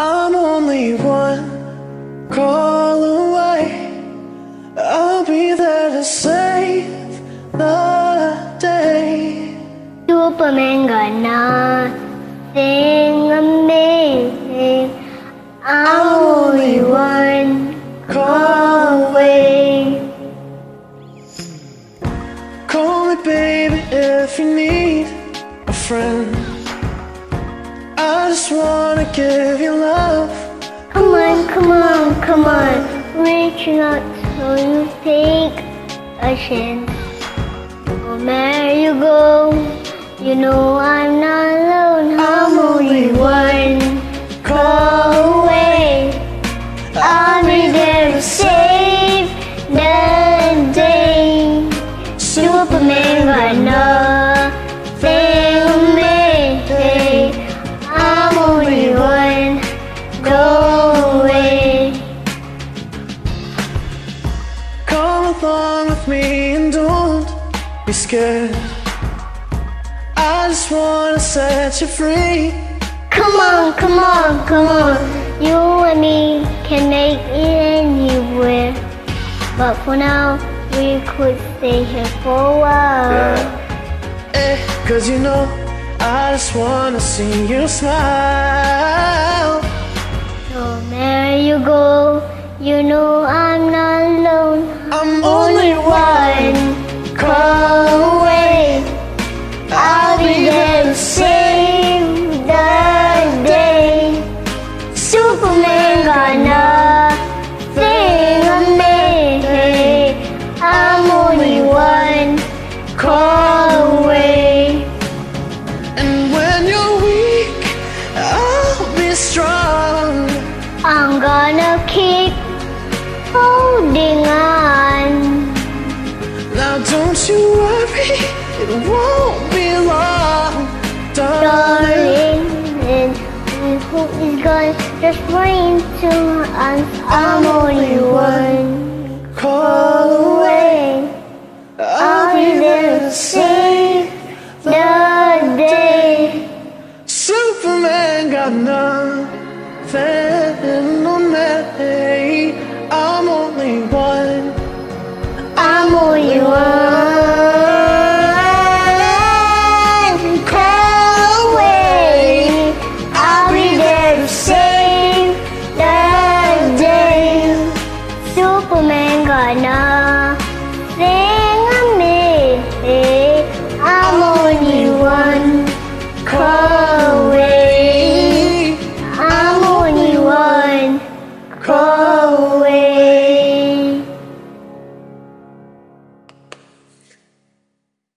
I'm only one call away. I'll be there to save the day. Superman got nothing amazing. I'm only one call away. Call me, baby, if you need a friend. I just wanna give you come on. Reaching out so you take a chance. No matter you go, you know I'm not me and don't be scared. I just wanna set you free. Come on, come on, come on. You and me can make it anywhere. But for now, we could stay here for a while. Eh, cause you know, I just wanna see you smile. So there you go, you know call away. And when you're weak, I'll be strong. I'm gonna keep holding on. Now don't you worry, it won't be long, darling. darling, and we hope it's gonna just rain to us. I'm only one Call away. I know